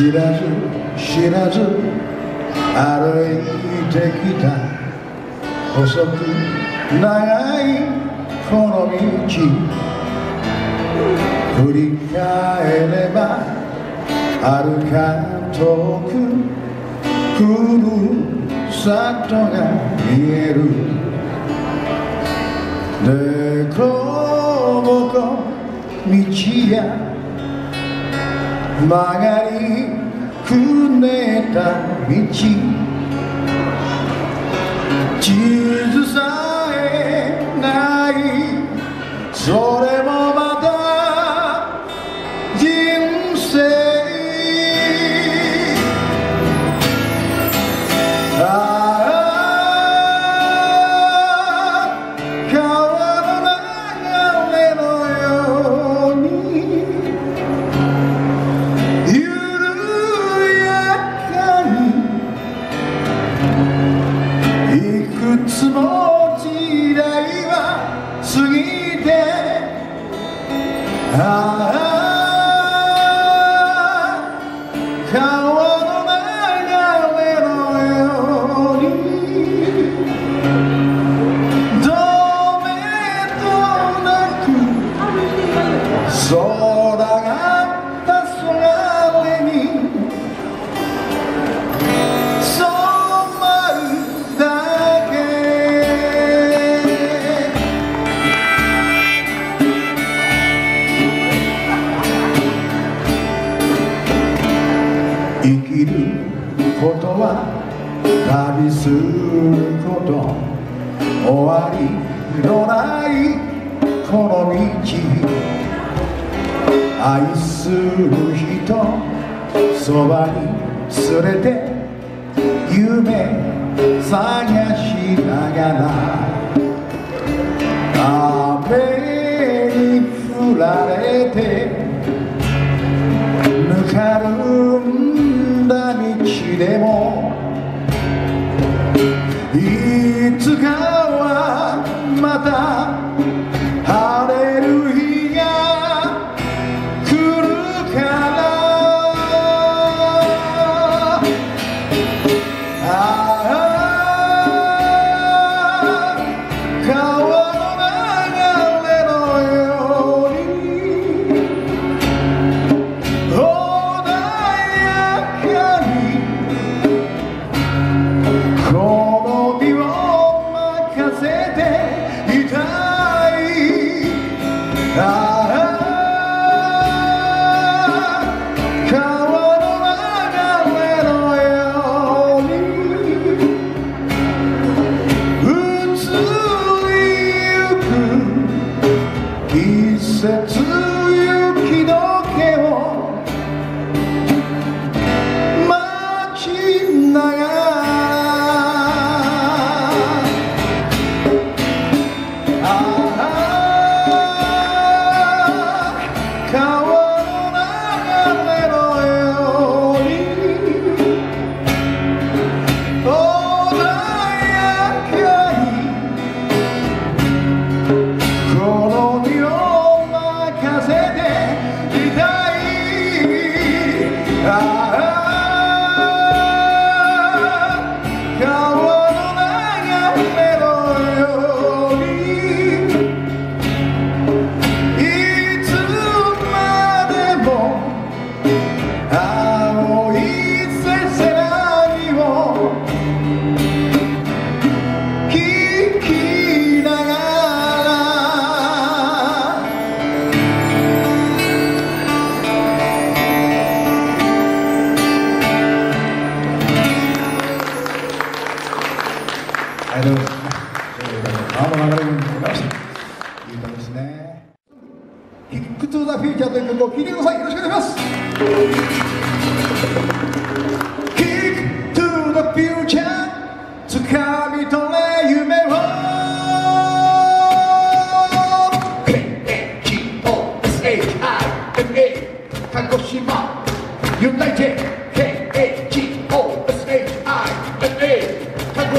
知らず知らず歩いてきた細く長いこの道振り返れば歩か遠くふるさとが見えるでこぼこ道や曲がりくねた道。地図さえない。I は旅すること終わりのないこの道愛する人そばに連れて夢探しながら雨に降られてぬかる set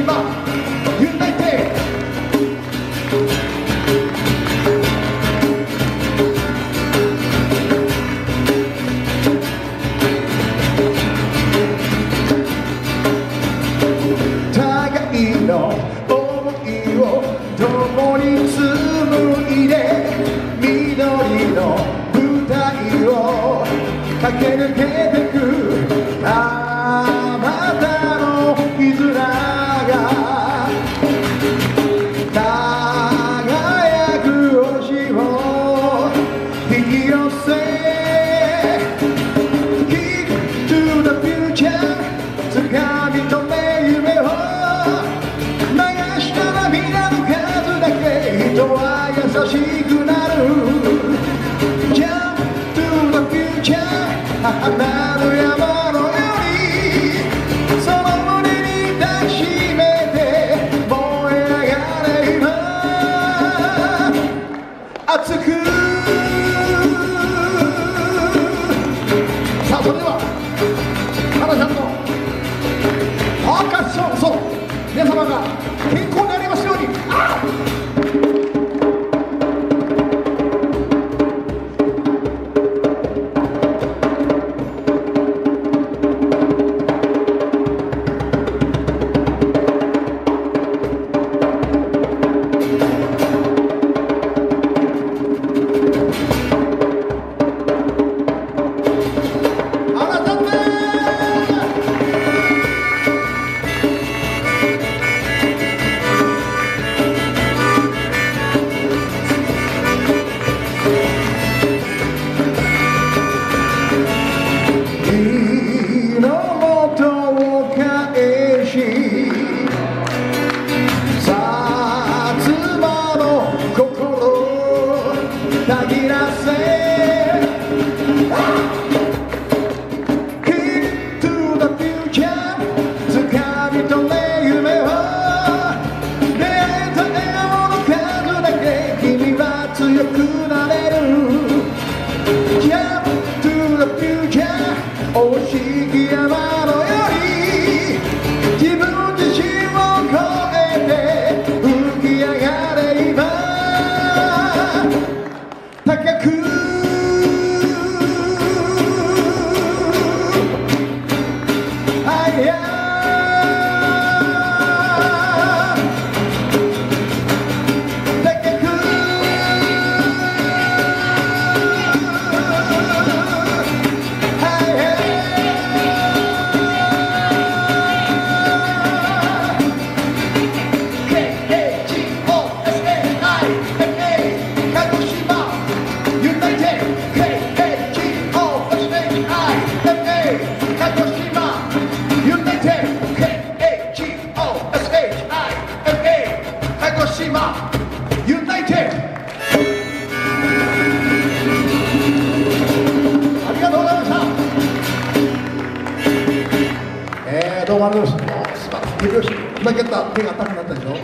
行吧強くなれる Yeah, to the future おひぎやり、し手拍子、負けた、手が高くなったでしょ？